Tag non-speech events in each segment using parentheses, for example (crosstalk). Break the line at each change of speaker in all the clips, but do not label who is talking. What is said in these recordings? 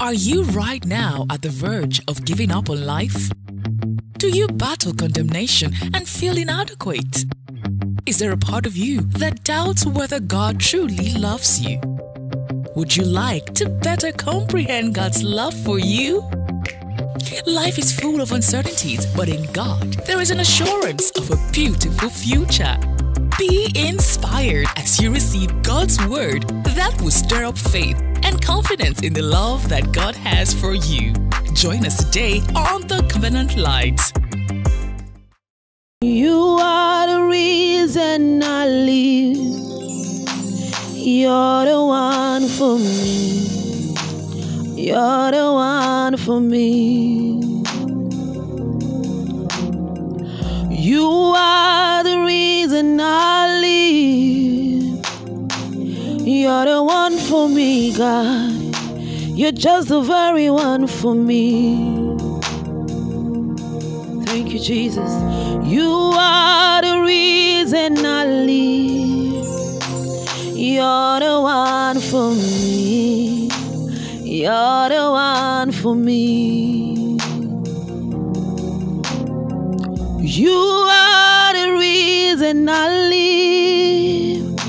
Are you right now at the verge of giving up on life? Do you battle condemnation and feel inadequate? Is there a part of you that doubts whether God truly loves you? Would you like to better comprehend God's love for you? Life is full of uncertainties, but in God, there is an assurance of a beautiful future. Be inspired as you receive God's word that will stir up faith and confidence in the love that God has for you. Join us today on the Covenant Light.
You are the reason I live. You're the one for me. You're the one for me. You are I live. You're the one for me, God. You're just the very one for me. Thank you, Jesus. You are the reason I live. You're the one for me. You're the one for me. You are the reason I live.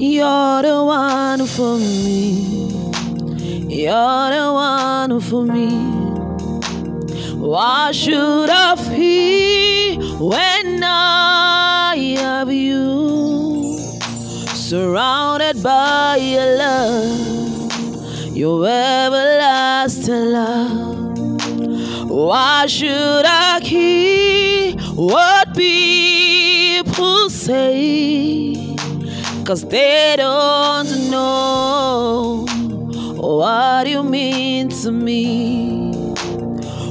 You're the one for me. You're the one for me. Why should I fear when I have you? Surrounded by your love, your everlasting love. Why should I care what people say? Cause they don't know what you mean to me.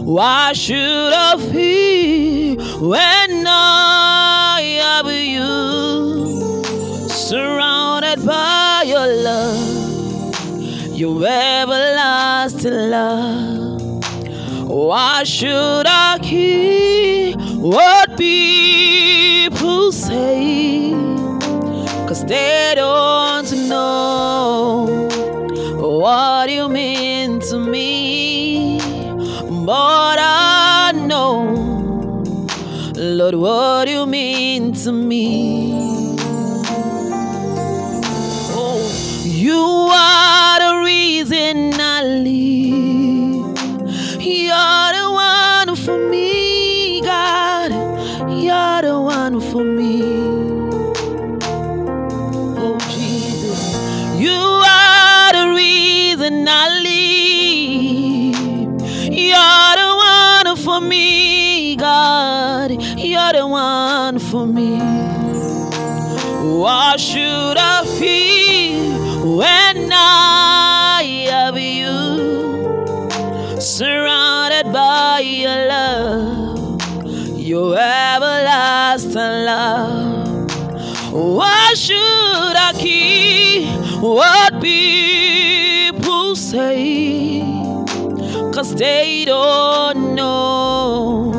Why should I fear when I have you? Surrounded by your love, your everlasting love. Why should I care what people say? Cause they don't know what you mean to me. But I know, Lord, what you mean to me. Oh, you are the reason I live. For me, God. You're the one for me. Oh, Jesus. You are the reason I live. You're the one for me, God. You're the one for me. Why should I feel when everlasting love. Why should I care what people say? Cause they don't know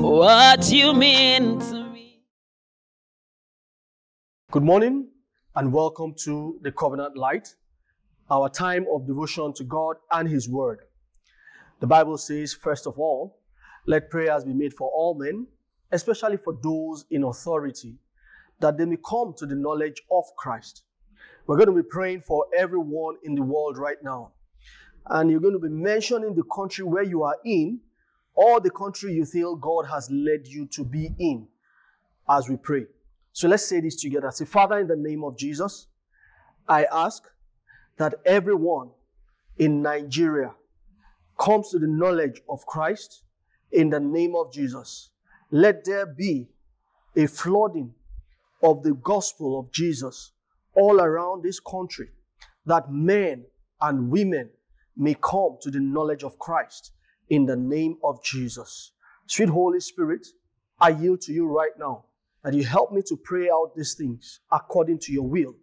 what you mean to me.
Good morning and welcome to the Covenant Light, our time of devotion to God and His Word. The Bible says, first of all, let prayers be made for all men, especially for those in authority, that they may come to the knowledge of Christ. We're going to be praying for everyone in the world right now. And you're going to be mentioning the country where you are in or the country you feel God has led you to be in as we pray. So let's say this together. Say, Father, in the name of Jesus, I ask that everyone in Nigeria comes to the knowledge of Christ in the name of Jesus. Let there be a flooding of the gospel of Jesus all around this country that men and women may come to the knowledge of Christ in the name of Jesus. Sweet Holy Spirit, I yield to you right now that you help me to pray out these things according to your will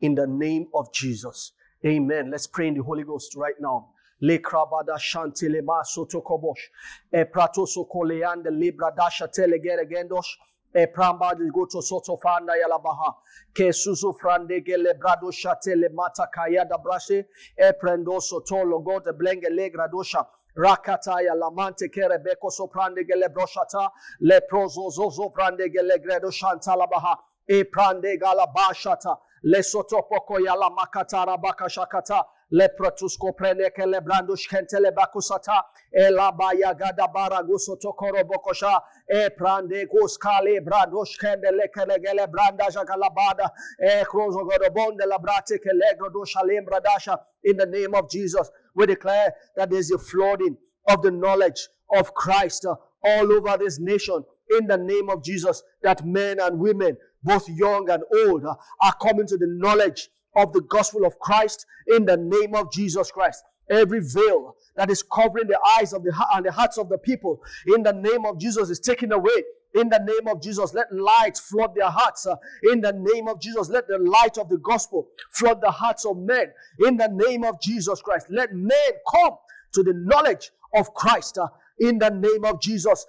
in the name of Jesus. Amen. Let's pray in the Holy Ghost right now. Le krabada shantele ma sotokobosh. E prato sokoleande libra dasha telegeregendosh. E pramba de goto soto fanda yala baha. Ke susu frande gele brado shatele mata kaya da brashe. E prendo soto logo de blenge le gradosha. Rakata ya lamante kere beko soprande gele broshata. Le prozo zozo prande gele gredo shantala baha. E prande gala bashata. Le soto poko yala makatara baka shakata. Le protusko prene kele brando shkentele bakusata. E baya gada bara guso tokoro bokosha. E prande guskale brando shkendele kele gele branda jagalabada. E krozo godobonde la brate kele grodo shalem bradasha. In the name of Jesus, we declare that there's a flooding of the knowledge of Christ uh, all over this nation. In the name of Jesus, that men and women, both young and old, uh, are coming to the knowledge of the gospel of Christ in the name of Jesus Christ. Every veil that is covering the eyes of the and the hearts of the people in the name of Jesus is taken away. In the name of Jesus, let light flood their hearts. in the name of Jesus, let the light of the gospel flood the hearts of men. In the name of Jesus Christ, let men come to the knowledge of Christ. in the name of Jesus.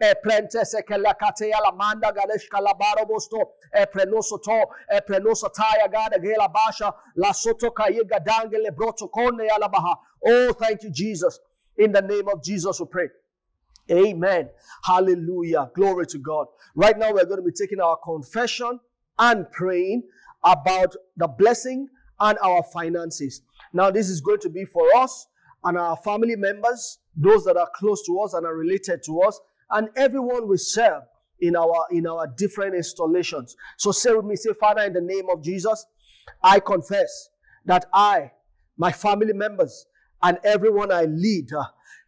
Kale pradosha le galamande le protokolo bokosha. E prente se ke la la manda galesh kalabaro bosto. E prenoso to. E prenoso taya gada gela basha. La soto kaye gadange le brotokone ala baha. Oh, thank you, Jesus. In the name of Jesus we pray. Amen. Hallelujah. Glory to God. Right now, we're going to be taking our confession and praying about the blessing and our finances. Now, this is going to be for us and our family members, those that are close to us and are related to us, and everyone we serve in our in our different installations. So say with me, say, Father, in the name of Jesus, I confess that I, my family members, and everyone I lead, uh,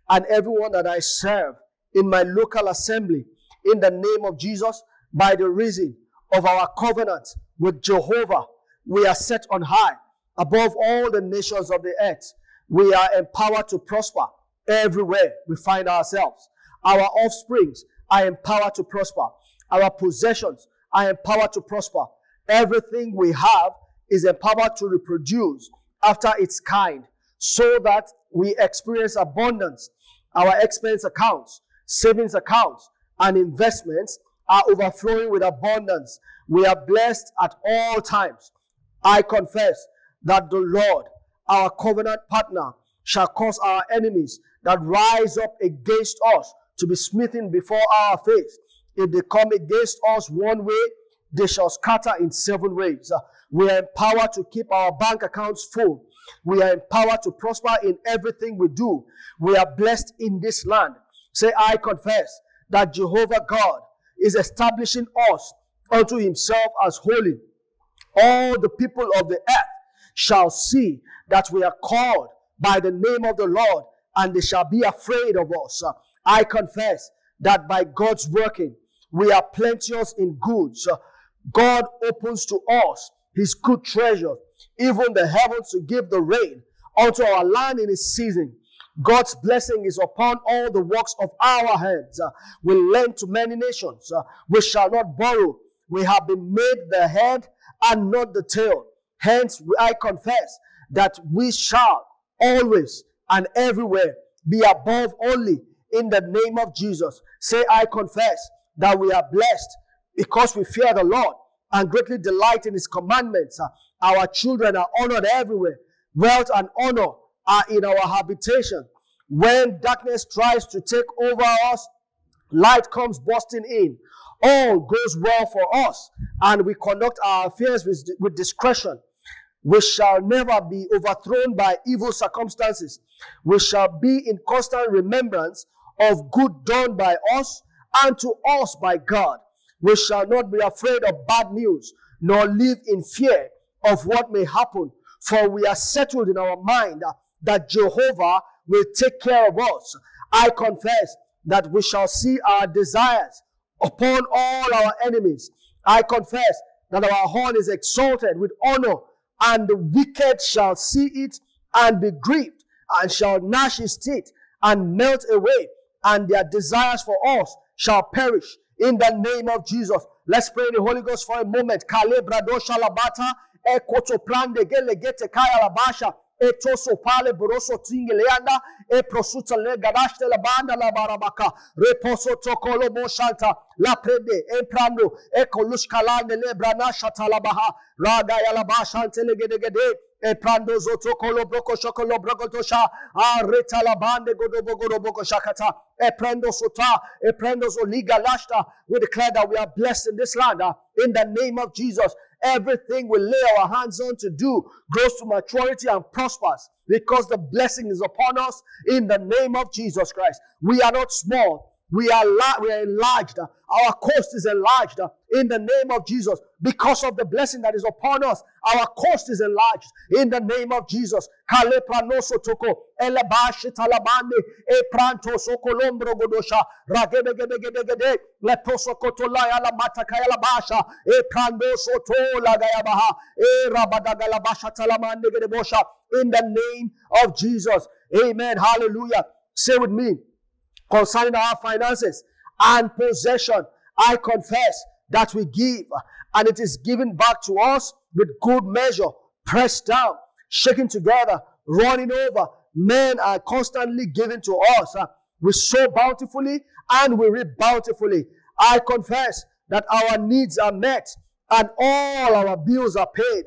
and everyone that I serve in my local assembly, in the name of Jesus, by the reason of our covenant with Jehovah, we are set on high above all the nations of the earth. We are empowered to prosper everywhere we find ourselves. Our offsprings are empowered to prosper. Our possessions are empowered to prosper. Everything we have is empowered to reproduce after its kind so that we experience abundance. Our expense accounts, savings accounts, and investments are overflowing with abundance. We are blessed at all times. I confess that the Lord, our covenant partner, shall cause our enemies that rise up against us to be smitten before our face. If they come against us one way, they shall scatter in seven ways. Uh, we are empowered to keep our bank accounts full. We are empowered to prosper in everything we do. We are blessed in this land. Say, I confess that Jehovah God is establishing us unto himself as holy. All the people of the earth shall see that we are called by the name of the Lord and they shall be afraid of us. I confess that by God's working, we are plenteous in goods. God opens to us his good treasure, even the heavens to give the rain unto our land in its season. God's blessing is upon all the works of our hands. We lend to many nations. We shall not borrow. We have been made the head and not the tail. Hence, I confess that we shall always and everywhere be above only in the name of Jesus. Say, I confess that we are blessed because we fear the Lord and greatly delight in his commandments. Our children are honored everywhere. Wealth and honor are in our habitation. When darkness tries to take over us, light comes bursting in. All goes well for us, and we conduct our affairs with, with discretion. We shall never be overthrown by evil circumstances. We shall be in constant remembrance of good done by us and to us by God. We shall not be afraid of bad news, nor live in fear of what may happen, for we are settled in our mind that Jehovah will take care of us. I confess that we shall see our desires upon all our enemies. I confess that our horn is exalted with honor, and the wicked shall see it and be grieved, and shall gnash his teeth and melt away, and their desires for us shall perish. In the name of Jesus, let's pray in the Holy Ghost for a moment. Etoso pale boroso e prosuta le la banda la barabaka reposo tokolo la prende e prando e le raga bashante le e prando zoto kolo broko shokolo broko tosha a reta la bande godobo godobo shakata. E prendo sota e prendo zoliga lashta. We declare that we are blessed in this land uh, in the name of Jesus. Everything we lay our hands on to do grows to maturity and prospers because the blessing is upon us in the name of Jesus Christ. We are not small we are, we are enlarged. Our coast is enlarged in the name of Jesus because of the blessing that is upon us. Our coast is enlarged in the name of Jesus. In the name of Jesus. Amen. Hallelujah. Say with me concerning our finances and possession. I confess that we give and it is given back to us with good measure, pressed down, shaken together, running over. Men are constantly given to us. We sow bountifully and we reap bountifully. I confess that our needs are met and all our bills are paid.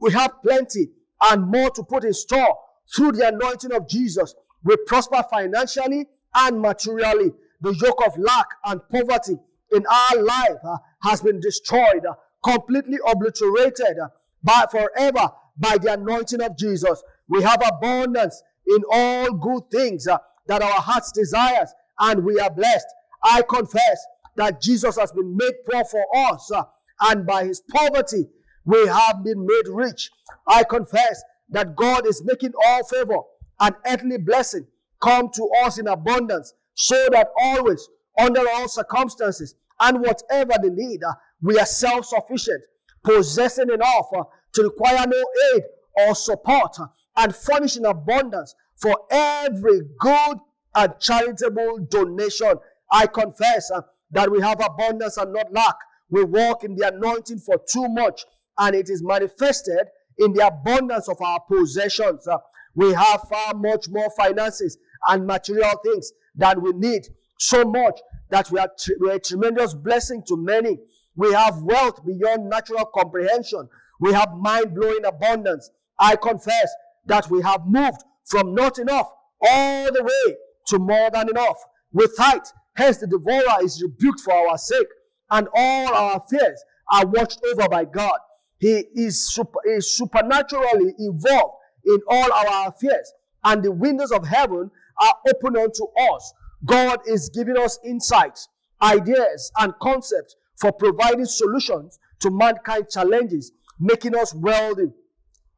We have plenty and more to put in store through the anointing of Jesus. We prosper financially and materially. The yoke of lack and poverty in our life uh, has been destroyed, uh, completely obliterated uh, by forever by the anointing of Jesus. We have abundance in all good things uh, that our hearts desires, and we are blessed. I confess that Jesus has been made poor for us, uh, and by his poverty we have been made rich. I confess that God is making all favor and earthly blessing come to us in abundance so that always, under all circumstances and whatever the need, uh, we are self sufficient, possessing enough uh, to require no aid or support, uh, and furnish in abundance for every good and charitable donation. I confess uh, that we have abundance and not lack. We walk in the anointing for too much, and it is manifested in the abundance of our possessions. We have far much more finances and material things than we need. So much that we are, we are a tremendous blessing to many. We have wealth beyond natural comprehension. We have mind blowing abundance. I confess that we have moved from not enough all the way to more than enough. With height, hence the devourer is rebuked for our sake, and all our fears are watched over by God. He is, super, is supernaturally involved in all our affairs, and the windows of heaven are open unto us. God is giving us insights, ideas, and concepts for providing solutions to mankind challenges, making us wealthy.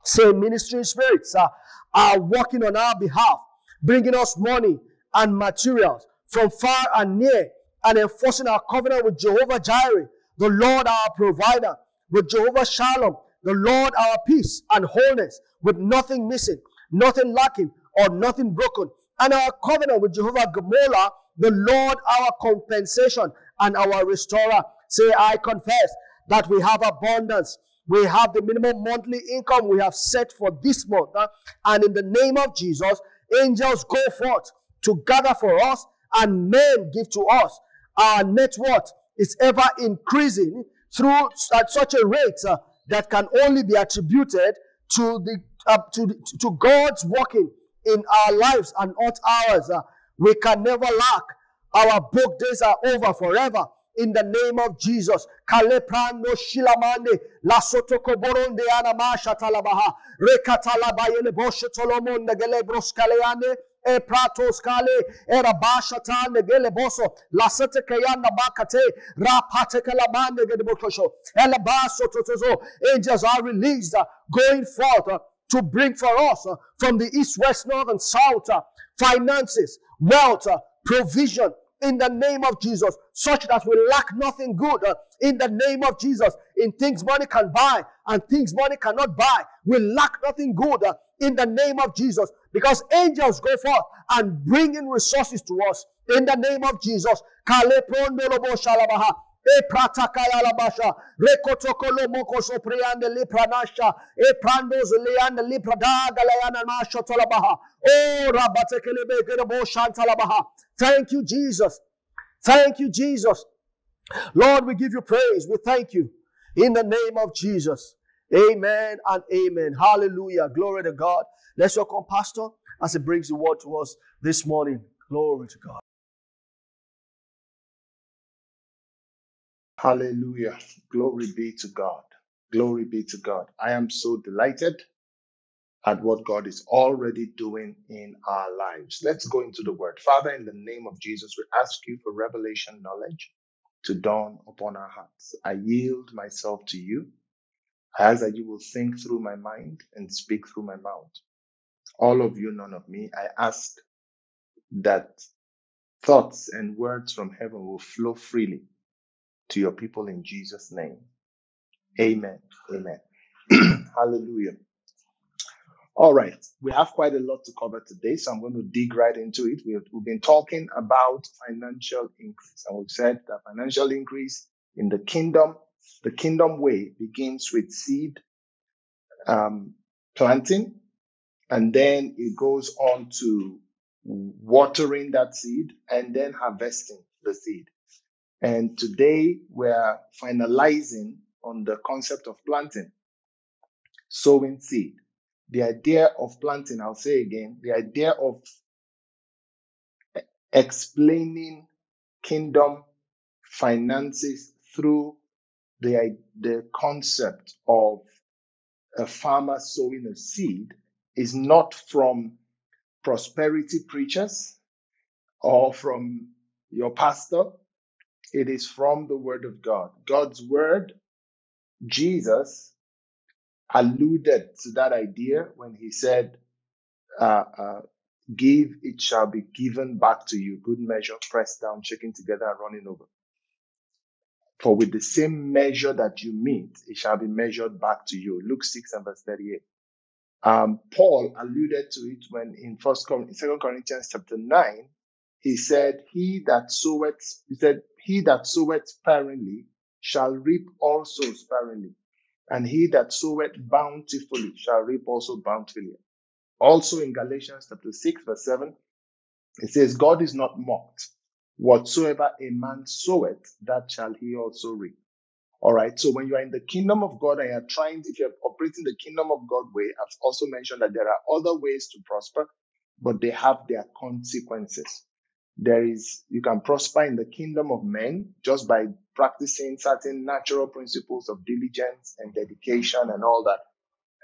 Say, ministry spirits are, are working on our behalf, bringing us money and materials from far and near, and enforcing our covenant with Jehovah Jireh, the Lord our provider, with Jehovah Shalom, the Lord our peace and wholeness, with nothing missing, nothing lacking, or nothing broken and our covenant with Jehovah Gmolah, the Lord our compensation and our restorer. Say, I confess that we have abundance. We have the minimum monthly income we have set for this month. Huh? And in the name of Jesus, angels go forth to gather for us and men give to us. Our net worth is ever increasing through at such a rate uh, that can only be attributed to the uh, to, to God's working in our lives and not ours. Uh, we can never lack. Our book days are over forever. In the name of Jesus. Kaleprano shilamande. La sotoko boronde anamasha talabaha. Rekatalabayele boshe tolomonde gelebros kaleane. E pratos kale. Era basha tane gele boso. La sete kayana bakate. Rapate kalamande gedebokosho. Ele baso totozo. Angels are released, going forth. Uh, to bring for us uh, from the east, west, north, and south uh, finances, wealth, uh, provision in the name of Jesus, such that we lack nothing good uh, in the name of Jesus. In things money can buy and things money cannot buy, we lack nothing good uh, in the name of Jesus because angels go forth and bring in resources to us in the name of Jesus. E pratakaya labasha, rekotokolo moko sopriande lipranasha, e prandos leande lipradaga layana masho tolabaha, oh rabatekelebe gerebo shantalabaha. Thank you, Jesus. Thank you, Jesus. Lord, we give you praise. We thank you in the name of Jesus. Amen and amen. Hallelujah. Glory to God. Let's welcome Pastor as he brings the word to us this morning. Glory to God.
Hallelujah. Glory be to God. Glory be to God. I am so delighted at what God is already doing in our lives. Let's go into the word. Father, in the name of Jesus, we ask you for revelation knowledge to dawn upon our hearts. I yield myself to you. I ask that you will think through my mind and speak through my mouth. All of you, none of me. I ask that thoughts and words from heaven will flow freely to your people in Jesus' name. Amen. Amen. (clears throat) Hallelujah. All right. We have quite a lot to cover today, so I'm going to dig right into it. We've, we've been talking about financial increase, and we've said that financial increase in the kingdom, the kingdom way begins with seed um, planting, and then it goes on to watering that seed and then harvesting the seed. And today we're finalizing on the concept of planting, sowing seed. The idea of planting, I'll say again, the idea of explaining kingdom finances through the, the concept of a farmer sowing a seed is not from prosperity preachers or from your pastor. It is from the word of God. God's word, Jesus alluded to that idea when he said, uh, uh, Give, it shall be given back to you. Good measure, pressed down, shaken together, and running over. For with the same measure that you meet, it shall be measured back to you. Luke 6 and verse 38. Um, Paul alluded to it when in First Second Corinthians chapter 9, he said, He that soweth, he said, He that soweth sparingly shall reap also sparingly, and he that soweth bountifully shall reap also bountifully. Also in Galatians chapter 6, verse 7, it says, God is not mocked. Whatsoever a man soweth, that shall he also reap. All right. So when you are in the kingdom of God and you're trying, if you're operating the kingdom of God way, I've also mentioned that there are other ways to prosper, but they have their consequences. There is, you can prosper in the kingdom of men just by practicing certain natural principles of diligence and dedication and all that.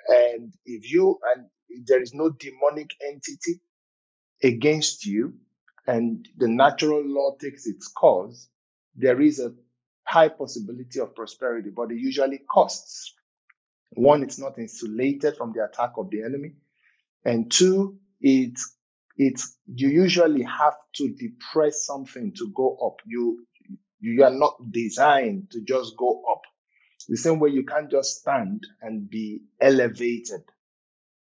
And if you, and if there is no demonic entity against you and the natural law takes its course, there is a high possibility of prosperity, but it usually costs. One, it's not insulated from the attack of the enemy. And two, it, it's, you usually have to depress something to go up. You, you are not designed to just go up. The same way you can't just stand and be elevated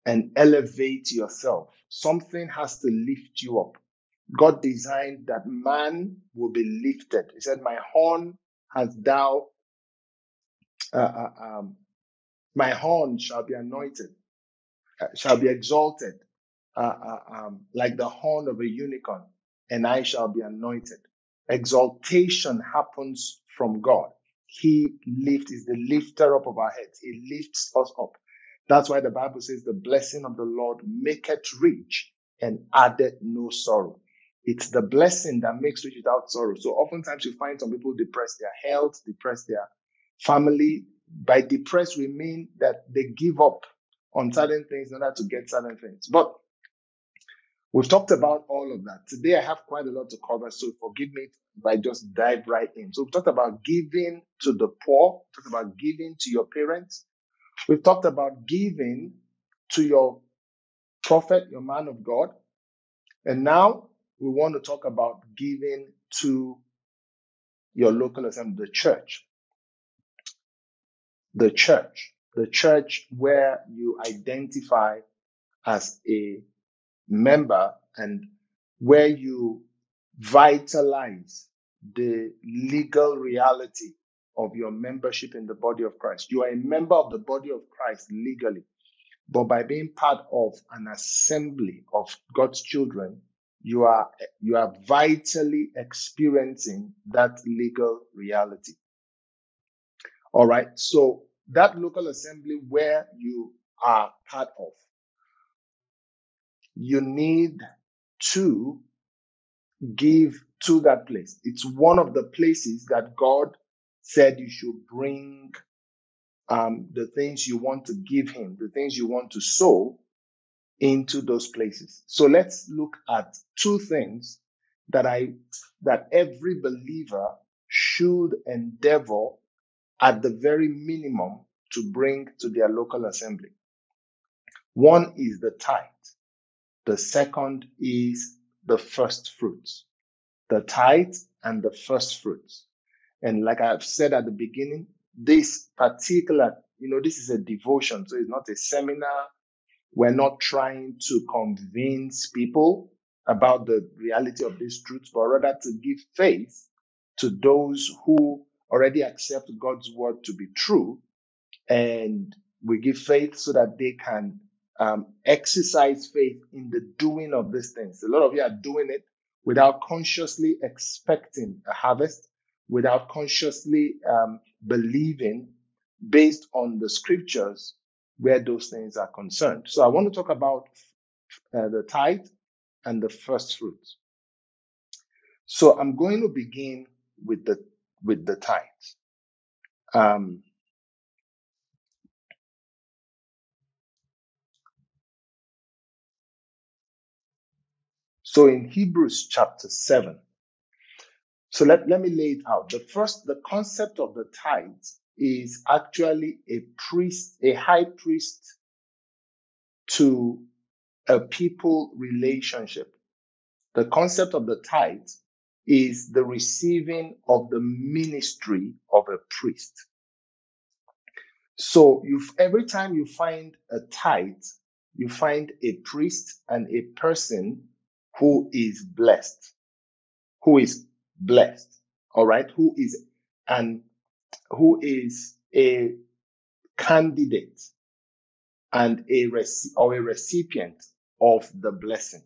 and elevate yourself. Something has to lift you up. God designed that man will be lifted. He said, My horn has thou, uh, uh, um, my horn shall be anointed, uh, shall be exalted, uh, uh, um, like the horn of a unicorn, and I shall be anointed. Exaltation happens from God. He lifts, is the lifter up of our heads. He lifts us up. That's why the Bible says the blessing of the Lord maketh rich and addeth no sorrow. It's the blessing that makes rich without sorrow. So oftentimes you find some people depress their health, depress their family. By depressed, we mean that they give up on certain things in order to get certain things. But we've talked about all of that. Today I have quite a lot to cover, so forgive me if I just dive right in. So we've talked about giving to the poor, we've talked about giving to your parents, we've talked about giving to your prophet, your man of God. And now we want to talk about giving to your local assembly, the church. The church. The church where you identify as a member and where you vitalize the legal reality of your membership in the body of Christ. You are a member of the body of Christ legally, but by being part of an assembly of God's children, you are you are vitally experiencing that legal reality. All right. So that local assembly where you are part of, you need to give to that place. It's one of the places that God said you should bring um, the things you want to give Him, the things you want to sow into those places. So let's look at two things that I that every believer should endeavor at the very minimum to bring to their local assembly. One is the tithe. The second is the first fruits. The tithe and the first fruits. And like I've said at the beginning, this particular, you know, this is a devotion. So it's not a seminar. We're not trying to convince people about the reality of these truths, but rather to give faith to those who already accept God's word to be true. And we give faith so that they can um, exercise faith in the doing of these things. A lot of you are doing it without consciously expecting a harvest, without consciously um, believing based on the scriptures where those things are concerned. So I want to talk about uh, the tithe and the first fruits. So I'm going to begin with the with the tithe. Um, so in Hebrews chapter 7, so let, let me lay it out. The first, the concept of the tithe is actually a priest, a high priest to a people relationship. The concept of the tithe is the receiving of the ministry of a priest. So every time you find a tithe, you find a priest and a person who is blessed, who is blessed, all right, who is and who is a candidate and a rec- or a recipient of the blessing.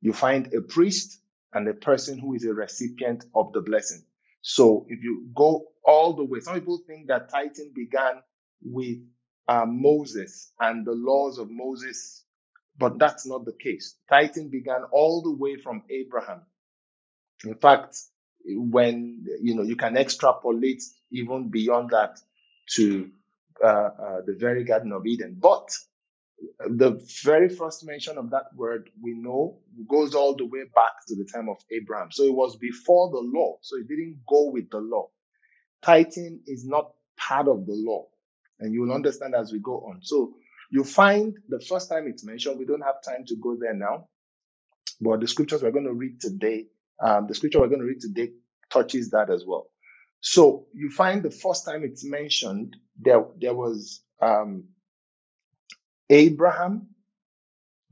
You find a priest and a person who is a recipient of the blessing. So if you go all the way, some people think that tithing began with uh, Moses and the laws of Moses, but that's not the case. Tithing began all the way from Abraham. In fact, when you know you can extrapolate even beyond that to uh, uh, the very Garden of Eden, but the very first mention of that word we know goes all the way back to the time of Abraham. So it was before the law. So it didn't go with the law. Tithing is not part of the law. And you will understand as we go on. So you find the first time it's mentioned, we don't have time to go there now. But the scriptures we're going to read today, um, the scripture we're going to read today touches that as well. So you find the first time it's mentioned, there, there was um, Abraham,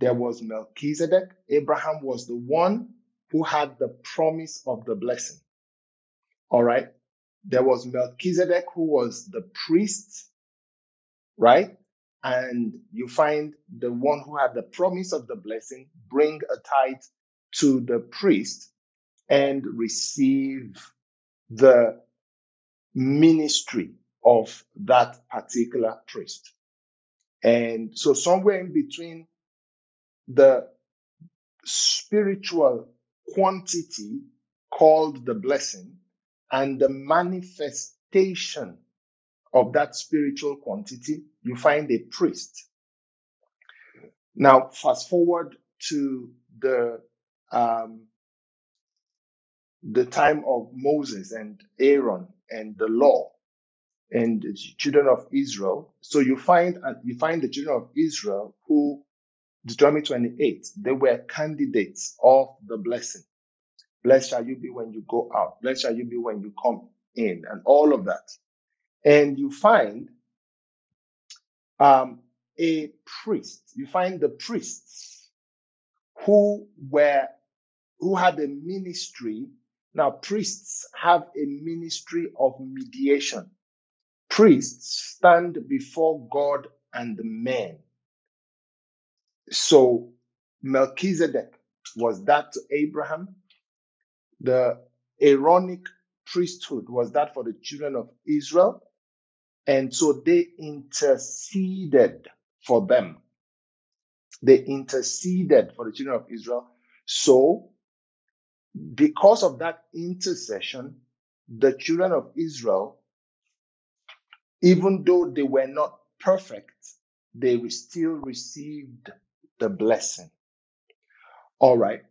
there was Melchizedek. Abraham was the one who had the promise of the blessing. All right. There was Melchizedek who was the priest, right? And you find the one who had the promise of the blessing bring a tithe to the priest and receive the ministry of that particular priest. And so somewhere in between the spiritual quantity called the blessing and the manifestation of that spiritual quantity, you find a priest. Now, fast forward to the um, the time of Moses and Aaron and the law and the children of Israel. So you find uh, you find the children of Israel who Deuteronomy 28, they were candidates of the blessing. Blessed shall you be when you go out. Blessed shall you be when you come in, and all of that. And you find um, a priest. You find the priests who were who had a ministry Now, priests have a ministry of mediation. Priests stand before God and men. So, Melchizedek was that to Abraham. The Aaronic priesthood was that for the children of Israel. And so they interceded for them. They interceded for the children of Israel. So, because of that intercession, the children of Israel, even though they were not perfect, they still received the blessing. All right.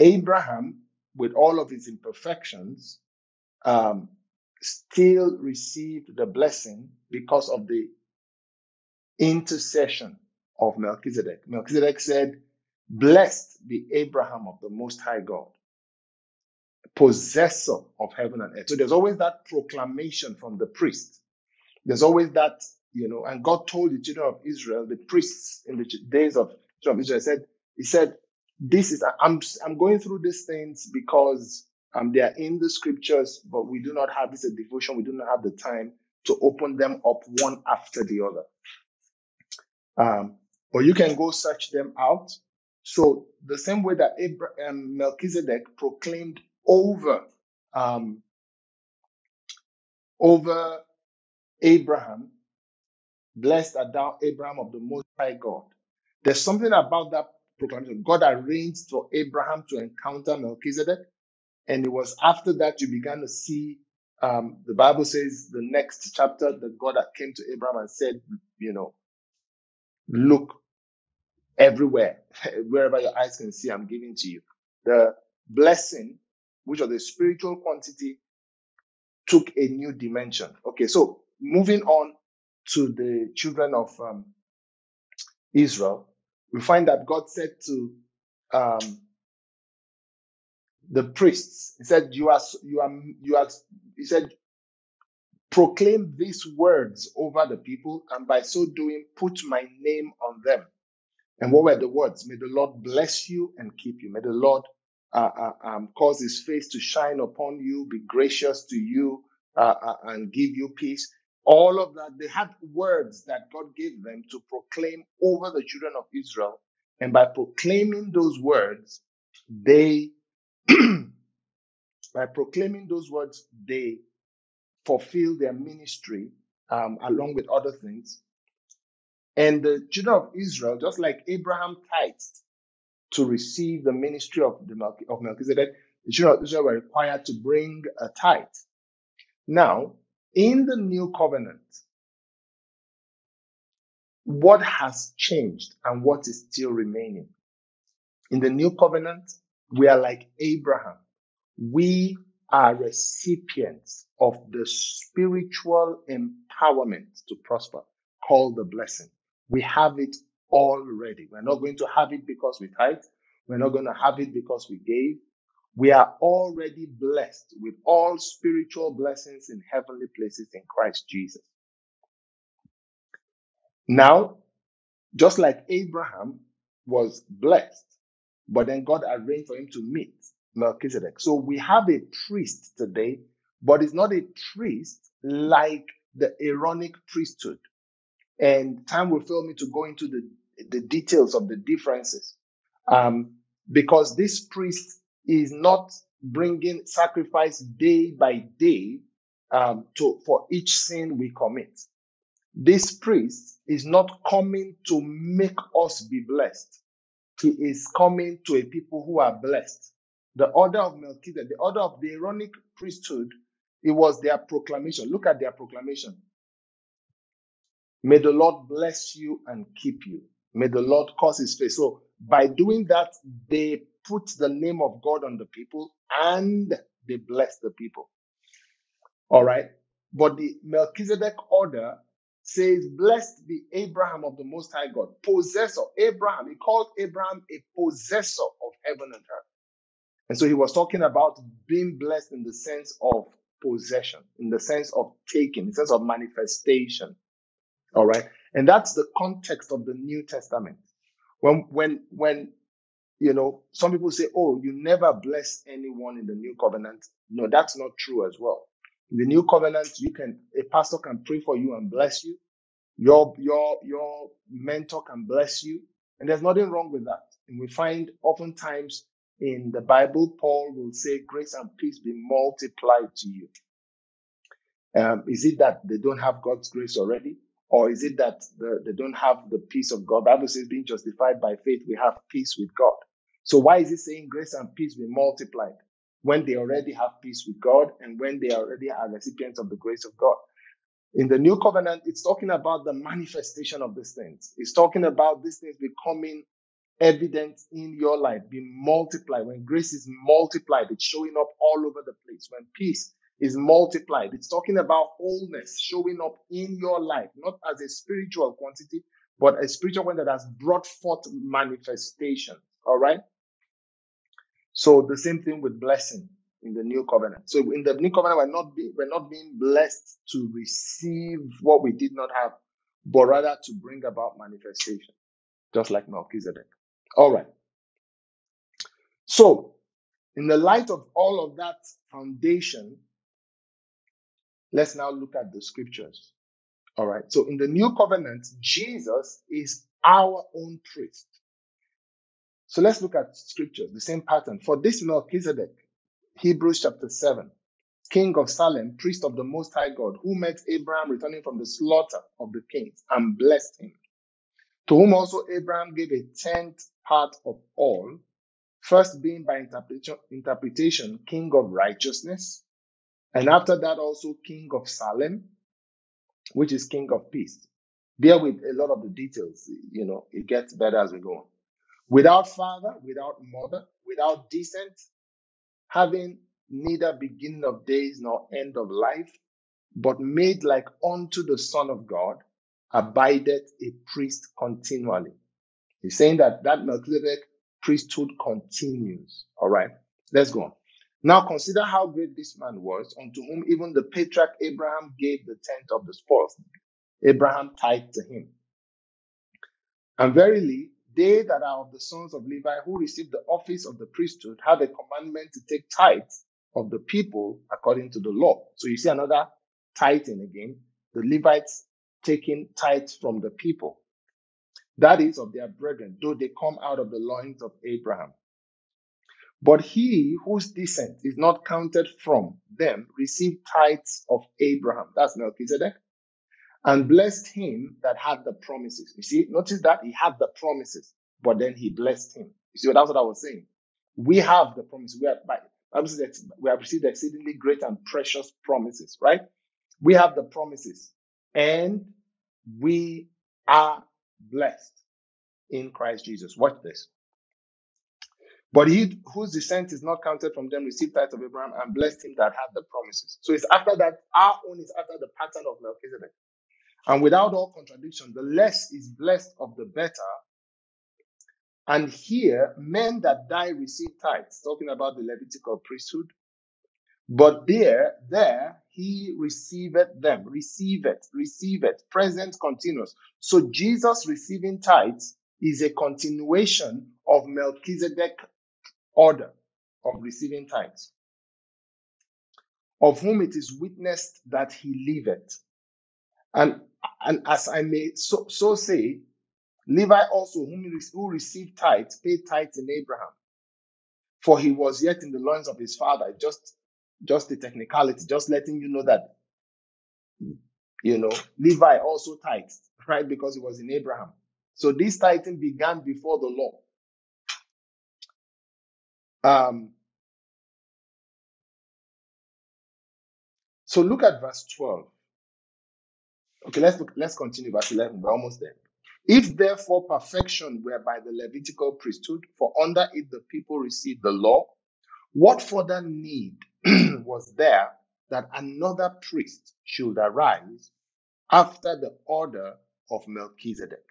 Abraham, with all of his imperfections, um, still received the blessing because of the intercession of Melchizedek. Melchizedek said, Blessed be Abraham of the Most High God, possessor of heaven and earth. So there's always that proclamation from the priest. There's always that, you know, and God told the children of Israel, the priests in the days of, of Israel, said, He said, This is, I'm, I'm going through these things because um, they are in the scriptures, but we do not have this a devotion. We do not have the time to open them up one after the other. Um, but you can go search them out. So the same way that Abraham, um, Melchizedek proclaimed over um, over Abraham, blessed art thou Abraham of the Most High God. There's something about that proclamation. God arranged for Abraham to encounter Melchizedek, and it was after that you began to see. Um, the Bible says the next chapter that God that came to Abraham and said, you know, look everywhere, (laughs) wherever your eyes can see, I'm giving to you. The blessing, which was the spiritual quantity, took a new dimension. Okay, so moving on to the children of um, Israel, we find that God said to um, the priests, He said, "You are, you are, you are." He said, "Proclaim these words over the people, and by so doing, put my name on them." And what were the words? May the Lord bless you and keep you. May the Lord uh, uh, um, cause his face to shine upon you, be gracious to you, uh, uh, and give you peace. All of that, they had words that God gave them to proclaim over the children of Israel. And by proclaiming those words, they, (clears throat) by proclaiming those words, they fulfill their ministry um, along with other things. And the children of Israel, just like Abraham tithed to receive the ministry of, the Melch- of Melchizedek, the children of Israel were required to bring a tithe. Now, in the new covenant, what has changed and what is still remaining? In the new covenant, we are like Abraham. We are recipients of the spiritual empowerment to prosper called the blessing. We have it already. We're not going to have it because we tithe. We're not going to have it because we gave. We are already blessed with all spiritual blessings in heavenly places in Christ Jesus. Now, just like Abraham was blessed, but then God arranged for him to meet Melchizedek. So we have a priest today, but it's not a priest like the Aaronic priesthood and time will fail me to go into the, the details of the differences. Um, because this priest is not bringing sacrifice day by day um, to, for each sin we commit. This priest is not coming to make us be blessed. He is coming to a people who are blessed. The order of Melchizedek, the order of the Aaronic priesthood, it was their proclamation. Look at their proclamation. May the Lord bless you and keep you. May the Lord cause his face. So by doing that, they put the name of God on the people and they bless the people. All right. But the Melchizedek order says, Blessed be Abraham of the Most High God, possessor. Abraham, he called Abraham a possessor of heaven and earth. And so he was talking about being blessed in the sense of possession, in the sense of taking, in the sense of manifestation. All right. And that's the context of the New Testament. When, when, when you know, some people say, oh, you never bless anyone in the new covenant. No, that's not true as well. In the new covenant, you can, a pastor can pray for you and bless you. Your, your, your mentor can bless you. And there's nothing wrong with that. And we find oftentimes in the Bible, Paul will say, grace and peace be multiplied to you. Um, is it that they don't have God's grace already? Or is it that the, they don't have the peace of God? Bible says being justified by faith, we have peace with God. So why is it saying grace and peace be multiplied when they already have peace with God and when they already are recipients of the grace of God? In the new covenant, it's talking about the manifestation of these things. It's talking about these things becoming evident in your life, being multiplied. When grace is multiplied, it's showing up all over the place. When peace is multiplied, it's talking about wholeness showing up in your life, not as a spiritual quantity, but a spiritual one that has brought forth manifestation. All right. So the same thing with blessing in the new covenant. So in the new covenant, we're not being, we're not being blessed to receive what we did not have, but rather to bring about manifestation, just like Melchizedek. All right. So in the light of all of that foundation, let's now look at the scriptures. All right. So in the new covenant, Jesus is our own priest. So let's look at scriptures, the same pattern. For this Melchizedek, Hebrews chapter 7, king of Salem, priest of the Most High God, who met Abraham returning from the slaughter of the kings and blessed him, to whom also Abraham gave a tenth part of all, first being by interpretation, interpretation king of righteousness, and after that also king of Salem, which is king of peace. Bear with a lot of the details, you know, it gets better as we go on without father, without mother, without descent, having neither beginning of days nor end of life, but made like unto the Son of God, abideth a priest continually. He's saying that that Melchizedek priesthood continues. All right, let's go on. Now consider how great this man was, unto whom even the patriarch Abraham gave the tenth of the spoils. Abraham tithed to him. And verily, they that are of the sons of Levi who received the office of the priesthood have a commandment to take tithes of the people according to the law. So you see another tithing again. The Levites taking tithes from the people. That is of their brethren, though they come out of the loins of Abraham. But he whose descent is not counted from them received tithes of Abraham. That's Melchizedek and blessed him that had the promises. You see, notice that he had the promises, but then he blessed him. You see, that's what I was saying. We have the promise. We have, we have received exceedingly great and precious promises, right? We have the promises, and we are blessed in Christ Jesus. Watch this. But he whose descent is not counted from them received tithes of Abraham and blessed him that had the promises. So it's after that, our own is after the pattern of Melchizedek. And without all contradiction, the less is blessed of the better. And here, men that die receive tithes, talking about the Levitical priesthood. But there, there, he receiveth them, receive it, receive it, present continuous. So Jesus receiving tithes is a continuation of Melchizedek order of receiving tithes, of whom it is witnessed that he liveth. And and as I may so, so say, Levi also, whom who received tithes, paid tithes in Abraham, for he was yet in the loins of his father. Just, just the technicality, just letting you know that, you know, Levi also tithed, right? Because he was in Abraham. So this tithing began before the law. Um, so look at verse 12. Okay, let's look, let's continue verse 11. We're almost there. If therefore perfection were by the Levitical priesthood, for under it the people received the law, what further need (clears throat) was there that another priest should arise after the order of Melchizedek?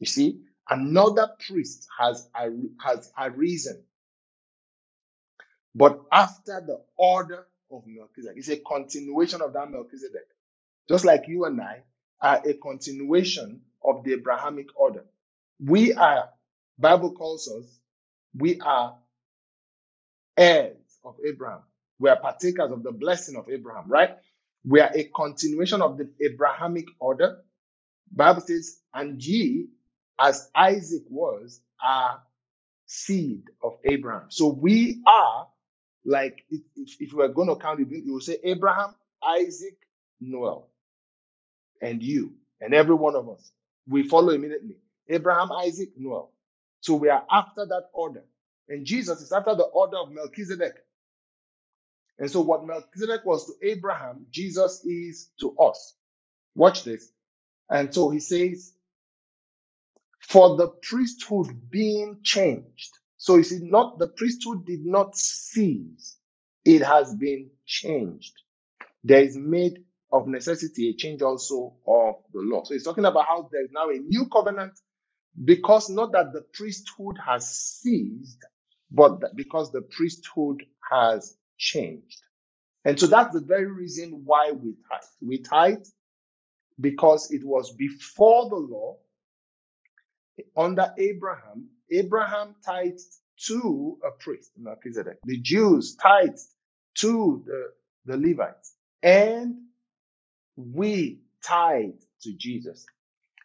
You see, another priest has, has arisen, but after the order of Melchizedek. It's a continuation of that Melchizedek just like you and I are a continuation of the Abrahamic order. We are, Bible calls us we are heirs of Abraham. We are partakers of the blessing of Abraham, right? We are a continuation of the Abrahamic order. Bible says, and ye, as Isaac was, are seed of Abraham. So we are like if, if, if we were going to count it, you will say Abraham, Isaac, Nuel, and you, and every one of us. We follow immediately. Abraham, Isaac, Nuel. So we are after that order. And Jesus is after the order of Melchizedek. And so what Melchizedek was to Abraham, Jesus is to us. Watch this. And so he says, for the priesthood being changed. So you see, not the priesthood did not cease, it has been changed. There is made of necessity a change also of the law. So he's talking about how there is now a new covenant because not that the priesthood has ceased, but because the priesthood has changed. And so that's the very reason why we tithe. We tithe because it was before the law, under Abraham, Abraham tithed to a priest, Melchizedek. The Jews tithed to the, the Levites. And we tied to Jesus.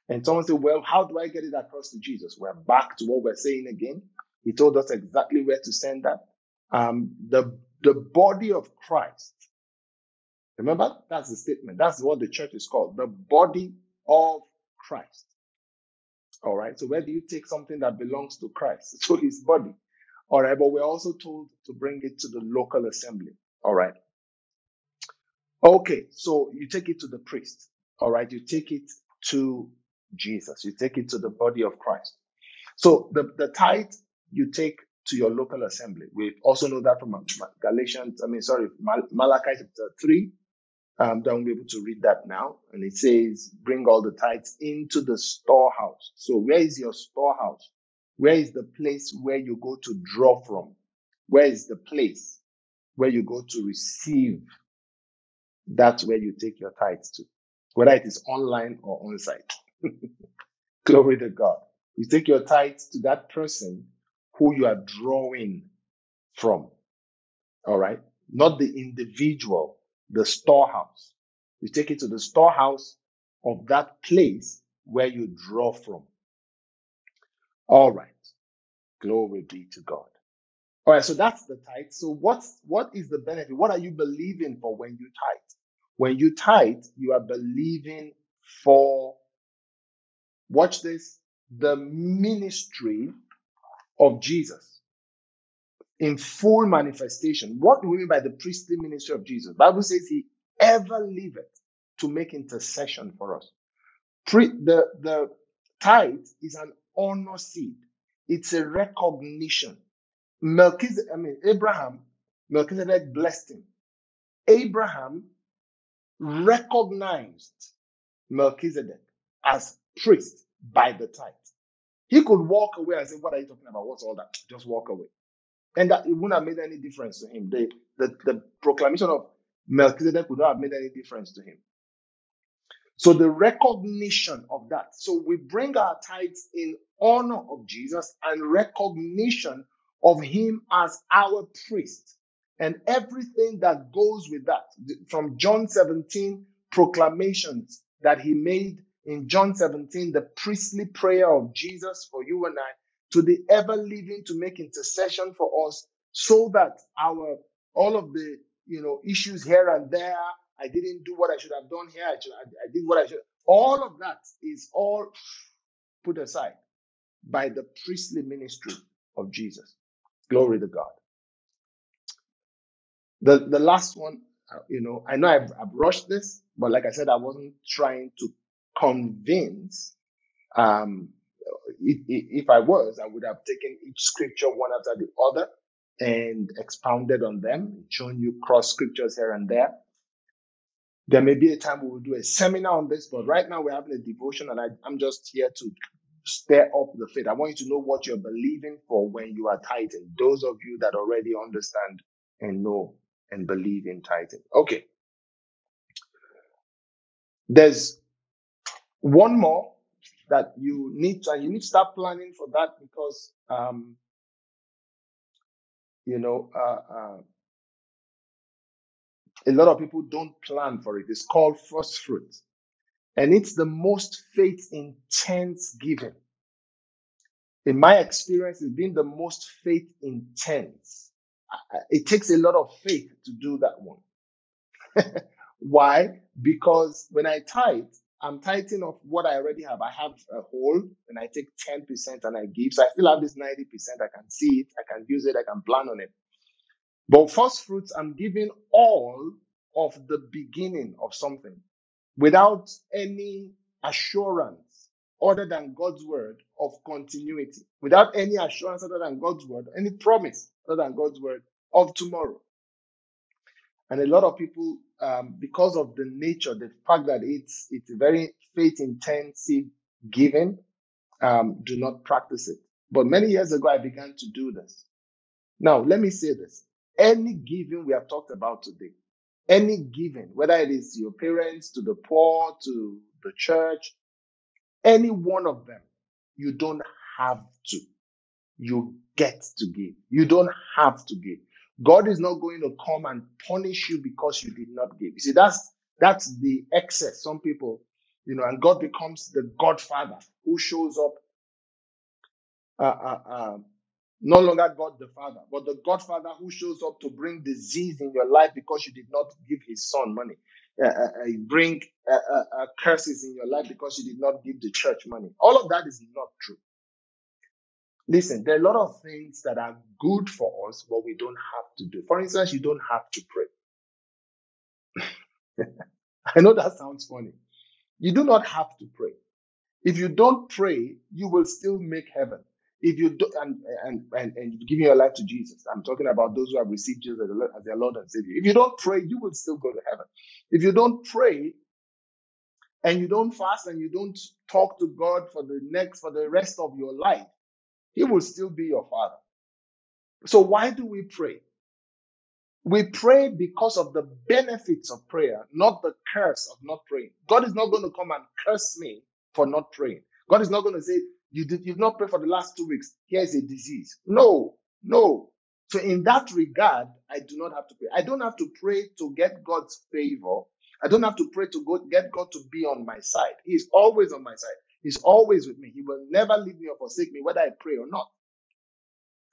And someone said, Well, how do I get it across to Jesus? We're back to what we're saying again. He told us exactly where to send that. Um, the, the body of Christ. Remember, that's the statement. That's what the church is called. The body of Christ. All right. So where do you take something that belongs to Christ? (laughs) To his body. All right. But we're also told to bring it to the local assembly. All right. Okay. So you take it to the priest. All right. You take it to Jesus. You take it to the body of Christ. So the, the tithe you take to your local assembly. We also know that from Galatians, I mean, sorry, Malachi chapter 3. Um, don't be able to read that now. And it says, bring all the tithes into the storehouse. So where is your storehouse? Where is the place where you go to draw from? Where is the place where you go to receive? That's where you take your tithes to, whether it is online or on site. (laughs) Glory to God. You take your tithes to that person who you are drawing from. All right. Not the individual, the storehouse. You take it to the storehouse of that place where you draw from. All right. Glory be to God. All right. So that's the tithe. So what's, what is the benefit? What are you believing for when you tithe? When you tithe, you are believing for watch this, the ministry of Jesus in full manifestation. What do we mean by the priestly ministry of Jesus? Bible says he ever liveth to make intercession for us. Pre, the, the tithe is an honor seed. It's a recognition. Melchizedek, I mean, Abraham, Melchizedek blessed him. Abraham recognized Melchizedek as priest by the tithe. He could walk away and say, What are you talking about? What's all that? Just walk away. And that it wouldn't have made any difference to him. The, the, the proclamation of Melchizedek would not have made any difference to him. So the recognition of that. So we bring our tithes in honor of Jesus and recognition of him as our priest and everything that goes with that. From John 17 proclamations that he made in John 17, the priestly prayer of Jesus for you and I, to the ever living to make intercession for us, so that our all of the you know issues here and there, I didn't do what I should have done here, I, should, I, I did what I should. All of that is all put aside by the priestly ministry of Jesus. Glory to God. The the last one, uh, you know, I know I've, I've rushed this, but like I said, I wasn't trying to convince. Um, if, if I was, I would have taken each scripture one after the other and expounded on them, shown you cross scriptures here and there. There may be a time we will do a seminar on this, but right now we're having a devotion and I, I'm just here to stir up the faith. I want you to know what you're believing for when you are tithing. Those of you that already understand and know and believe in tithing. Okay. There's one more that you need to, you need to start planning for that because um, You know, uh, uh, a lot of people don't plan for it. It's called first fruit. And it's the most faith intense giving. In my experience, it's been the most faith intense. It takes a lot of faith to do that one. (laughs) Why? Because when I tithe, I'm tithing of what I already have. I have a whole and I take 10% and I give. So I still have this 90%. I can see it, I can use it, I can plan on it. But first fruits, I'm giving all of the beginning of something without any assurance other than God's word of continuity, without any assurance other than God's word, any promise other than God's word of tomorrow. And a lot of people, um, because of the nature, the fact that it's it's very faith intensive giving, um, do not practice it. But many years ago, I began to do this. Now, let me say this: any giving we have talked about today, any giving, whether it is to your parents, to the poor, to the church, any one of them, you don't have to. You get to give. You don't have to give. God is not going to come and punish you because you did not give. You see, that's that's the excess. Some people, you know, and God becomes the Godfather who shows up uh, uh, uh, no longer God the Father, but the Godfather who shows up to bring disease in your life because you did not give His Son money. Uh, uh, uh, bring uh, uh, uh, curses in your life because you did not give the church money. All of that is not true. Listen, there are a lot of things that are good for us, but we don't have to do. For instance, you don't have to pray. (laughs) I know that sounds funny. You do not have to pray. If you don't pray, you will still make heaven. If you do, and and and, and you give your life to Jesus, I'm talking about those who have received Jesus as their Lord and Savior. If you don't pray, you will still go to heaven. If you don't pray and you don't fast and you don't talk to God for the next for the rest of your life, He will still be your Father. So why do we pray? We pray because of the benefits of prayer, not the curse of not praying. God is not going to come and curse me for not praying. God is not going to say, you did, you've not prayed for the last two weeks. Here's a disease. No, no. So in that regard, I do not have to pray. I don't have to pray to get God's favor. I don't have to pray to go, get God to be on my side. He is always on my side. He's always with me. He will never leave me or forsake me, whether I pray or not.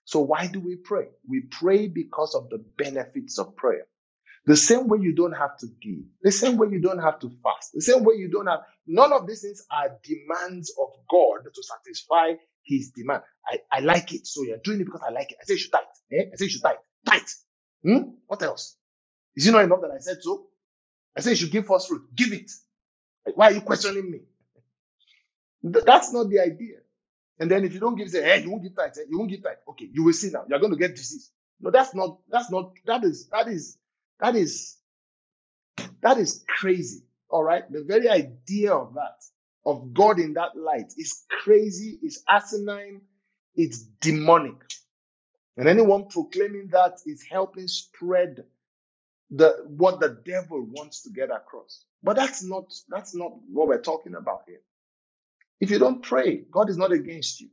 So why do we pray? We pray because of the benefits of prayer. The same way you don't have to give, the same way you don't have to fast, the same way you don't have, none of these things are demands of God to satisfy his demand. I, I like it, so you're doing it because I like it. I say you should tithe. Eh? I say you should tithe. Tithe. Hmm? What else? Is it not enough that I said so? I say you should give first fruit. Give it. Why are you questioning me? Th- That's not the idea. And then if you don't give, say, hey, you won't give tithe, eh? you won't give tithe. Okay, you will see now. You're going to get disease. No, that's not, that's not, that is, that is, that is, that is crazy. All right. The very idea of that, of God in that light is crazy, is asinine, it's demonic. And anyone proclaiming that is helping spread the, what the devil wants to get across. But that's not, that's not what we're talking about here. If you don't pray, God is not against you.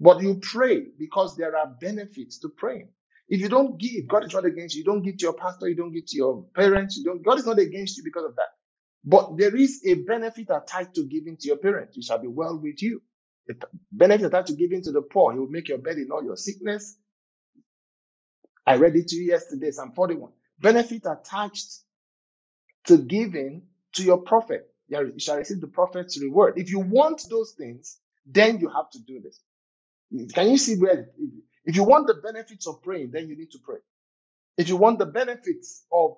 But you pray because there are benefits to praying. If you don't give, God is not against you. You don't give to your pastor, you don't give to your parents, you don't, God is not against you because of that. But there is a benefit attached to giving to your parents. It shall be well with you. The benefit attached to giving to the poor. He will make your bed in all your sickness. I read it to you yesterday, Psalm 41. Benefit attached to giving to your prophet. You shall receive the prophet's reward. If you want those things, then you have to do this. Can you see where, if you want the benefits of praying, then you need to pray. If you want the benefits of,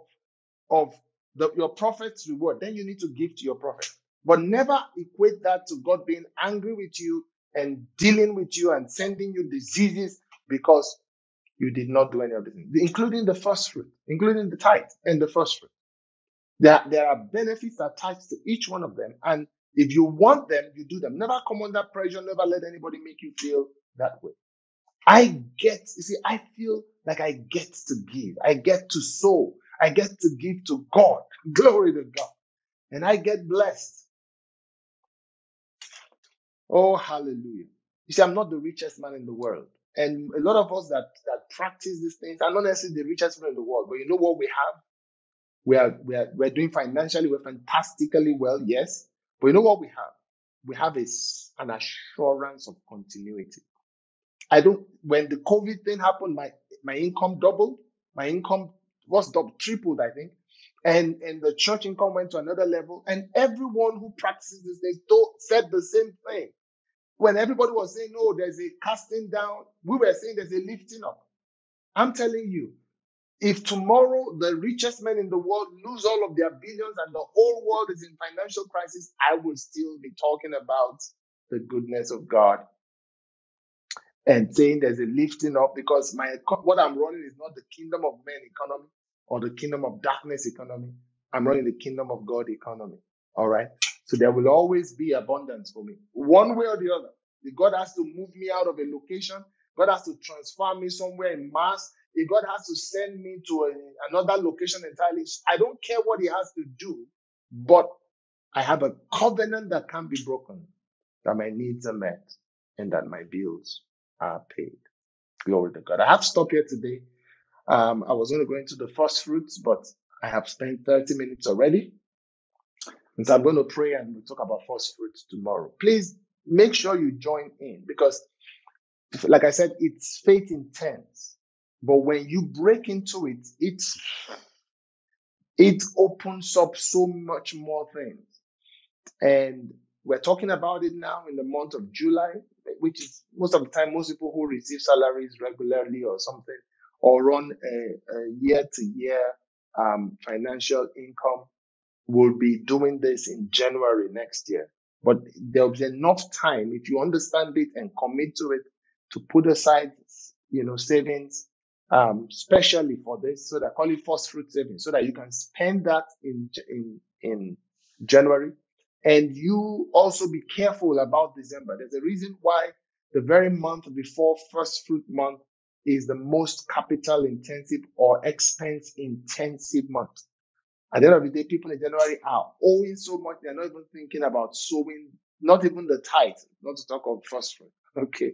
of the, your prophet's reward, then you need to give to your prophet. But never equate that to God being angry with you and dealing with you and sending you diseases because you did not do any of the things, including the first fruit, including the tithe and the first fruit. There, there are benefits attached to each one of them. And if you want them, you do them. Never come under pressure. Never let anybody make you feel that way. I get, you see, I feel like I get to give. I get to sow. I get to give to God. Glory to God. And I get blessed. Oh, hallelujah. You see, I'm not the richest man in the world. And a lot of us that that practice these things are not necessarily the richest people in the world, but you know what we have? We are we are we're doing financially, we're fantastically well, yes. But you know what we have? We have a, s- an assurance of continuity. I don't when the COVID thing happened, my my income doubled. My income was double, tripled, I think. And and the church income went to another level. And everyone who practices this they said the same thing. When everybody was saying, no, there's a casting down, we were saying there's a lifting up. I'm telling you, if tomorrow the richest men in the world lose all of their billions and the whole world is in financial crisis, I will still be talking about the goodness of God and saying there's a lifting up because my what I'm running is not the kingdom of men economy or the kingdom of darkness economy. I'm running the kingdom of God economy. All right. So there will always be abundance for me, one way or the other. If God has to move me out of a location, God has to transfer me somewhere in Mars. If God has to send me to a- another location entirely, I don't care what He has to do, but I have a covenant that can't be broken, that my needs are met and that my bills are paid. Glory to God. I have stopped here today. Um, I was going to go into the first fruits, but I have spent 30 minutes already. And so I'm going to pray and we'll talk about first fruits tomorrow. Please make sure you join in because, like I said, it's faith intense. But when you break into it, it's, it opens up so much more things. And we're talking about it now in the month of July, which is most of the time, most people who receive salaries regularly or something, or run a, a year to year um, financial income, will be doing this in January next year. But there'll be enough time if you understand it and commit to it to put aside, you know, savings, um, specially for this, so that call it first fruit savings, so that you can spend that in in in January and you also be careful about December. There's a reason why the very month before first fruit month is the most capital intensive or expense intensive month. At the end of the day, people in January are owing so much, they're not even thinking about sowing, not even the tithe, not to talk of first fruit. (laughs) Okay.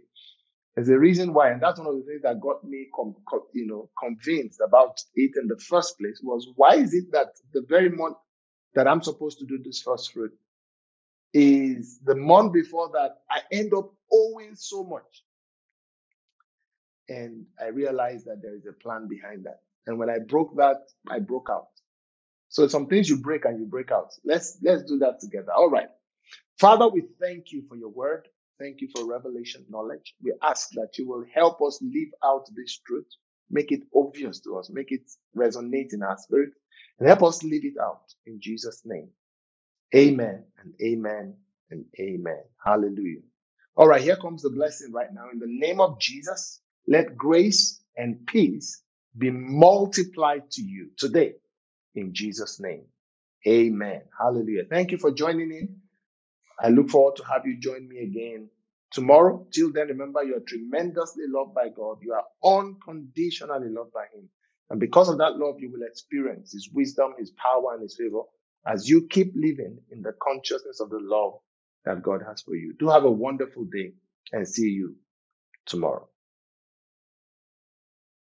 There's a reason why, and that's one of the things that got me, com- co- you know, convinced about it in the first place was why is it that the very month that I'm supposed to do this first fruit is the month before that I end up owing so much. And I realized that there is a plan behind that. And when I broke that, I broke out. So some things you break and you break out. Let's let's do that together. All right. Father, we thank you for your word. Thank you for revelation knowledge. We ask that you will help us live out this truth, make it obvious to us, make it resonate in our spirit, and help us live it out in Jesus' name. Amen and amen and amen. Hallelujah. All right, here comes the blessing right now. In the name of Jesus, let grace and peace be multiplied to you today in Jesus' name. Amen. Hallelujah. Thank you for joining in. I look forward to have you join me again tomorrow. Till then, remember you are tremendously loved by God. You are unconditionally loved by Him. And because of that love, you will experience His wisdom, His power, and His favor as you keep living in the consciousness of the love that God has for you. Do have a wonderful day and see you tomorrow.